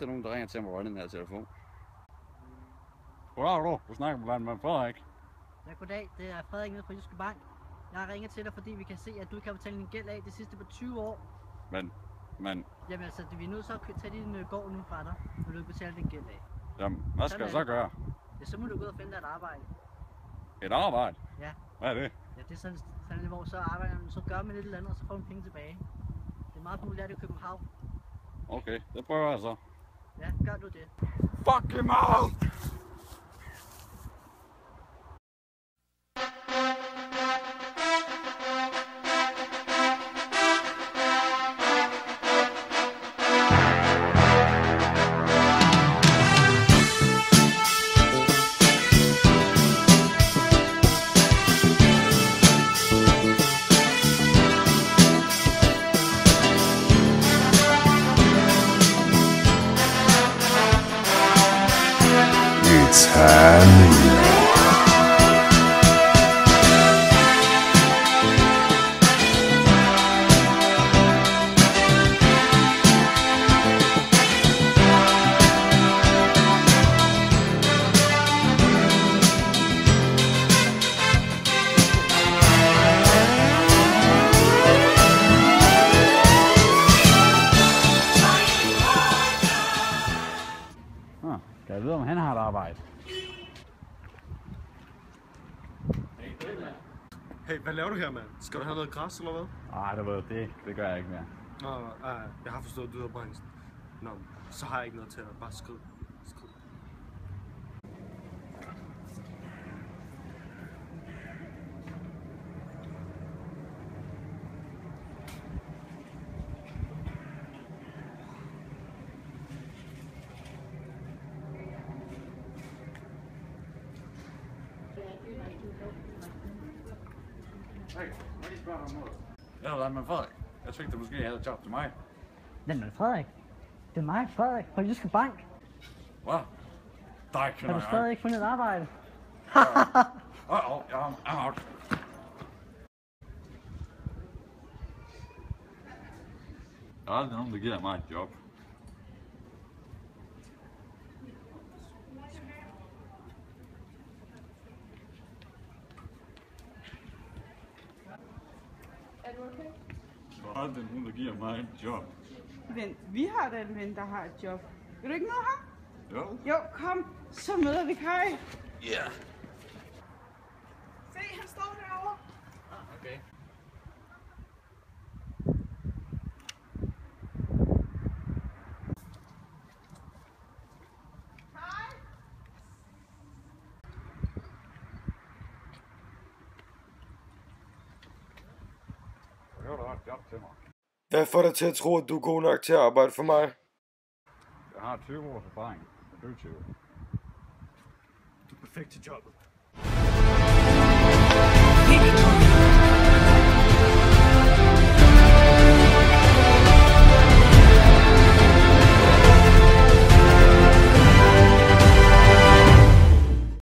aldrig nogen, der ringer til mig på den her telefon. Goddag du, du snakker med landmand Frederik. Ja, goddag. Det er Frederik nede fra Jyske Bank. Jeg ringer til dig, fordi vi kan se, at du ikke har betalt din gæld af de sidste på 20 år. Men, men, Jamen altså, vi er nødt til at tage din øh, gård nu fra dig, når du ikke betaler din gæld af. jamen, hvad skal jeg så gøre? Ja, så må du gå ud og finde dig et arbejde. Et arbejde? Ja. Hvad er det? Ja, det er sådan, sådan hvor så arbejder man, så gør man lidt eller andet, og så får man penge tilbage. Det er meget populært i København. Okay, det prøver jeg så. Ja, gør du det. Fuck him out! Ah, kan jeg vide, om han har et arbejde? Hey, hvad laver du her, mand? Skal du have noget græs, eller hvad? Nej, det ved det, det gør jeg ikke mere. Nå, uh, jeg har forstået, at du er branchen. Nå, så har jeg ikke noget til dig. Bare skriv. Hey, må jeg lige spørge dig om noget? Jeg er landmand Frederik. Jeg tænkte, måske jeg havde et job til mig. Jamen Frederik, det er mig, Frederik, fra Jyske Bank. Hvad? Dig Har kender du jeg stadig ikke fundet et arbejde? Åh, oh, jeg er out. Der er aldrig nogen, der giver mig et job. Er du okay? Er aldrig nogen, der giver mig et job. Vent, vi har da en ven, der har et job. Vil du ikke møde ham? Jo. Jo, kom. Så møder vi Kai. Ja. Yeah. Se, han står derovre. Okay. Jeg har et job til mig. Hvad får dig til at tro, at du er god nok til at arbejde for mig? Jeg har 20 års erfaring. Du er perfekt til jobbet.